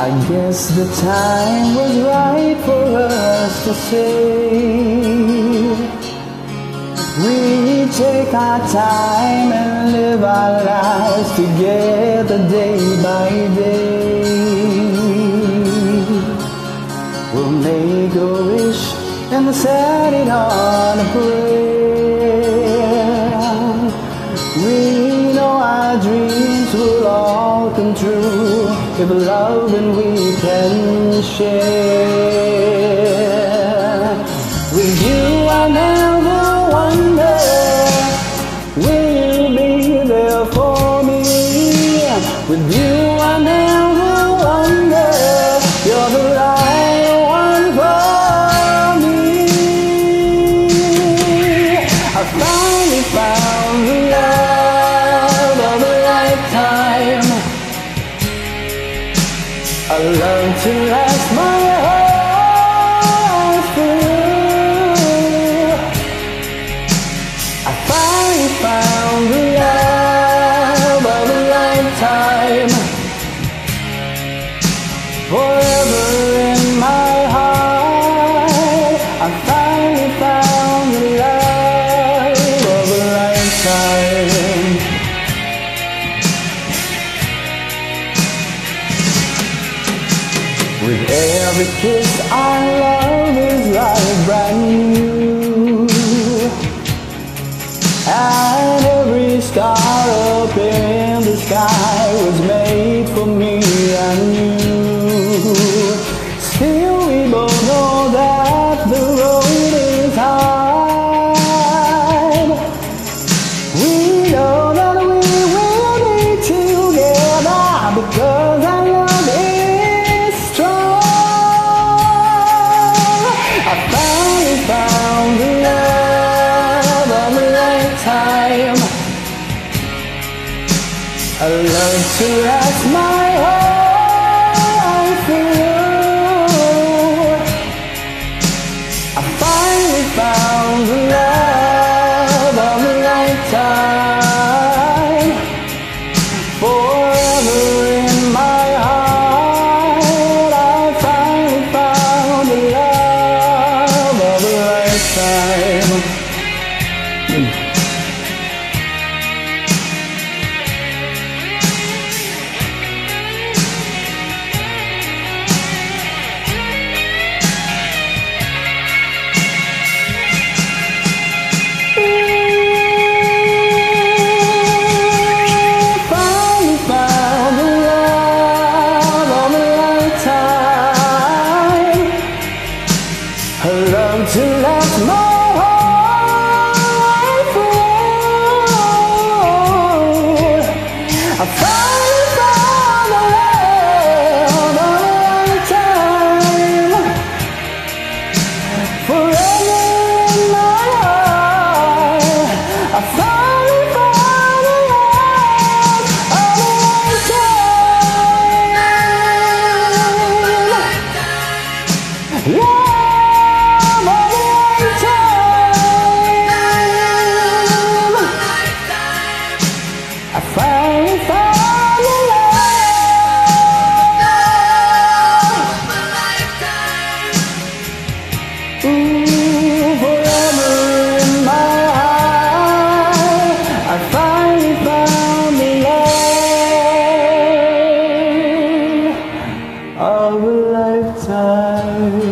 I guess the time was right for us to say take our time and live our lives together day by day We'll make a wish and set it on a prayer We know our dreams will all come true if love and we can share. With you I never wonder, you're the right one for me. I finally found the love of a lifetime. I learned to last my Forever in my heart, I finally found the love of a lifetime. With every kiss, our love is like brand new. And every star up in the sky lifetime. I learned to last my life through. I finally found the love of a lifetime. Forever in my heart, I finally found the love of a lifetime. lifetime.